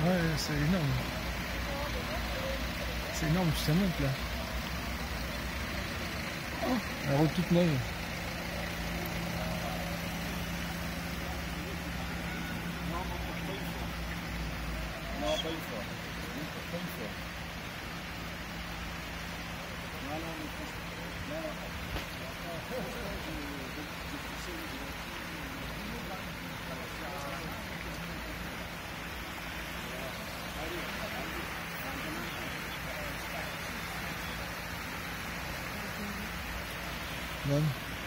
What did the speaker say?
Ouais, c'est énorme. C'est énorme, ça monte là. Oh, la route toute neuve. Non, pas une fois. Pas une fois. Non, non, mais non, non. Non.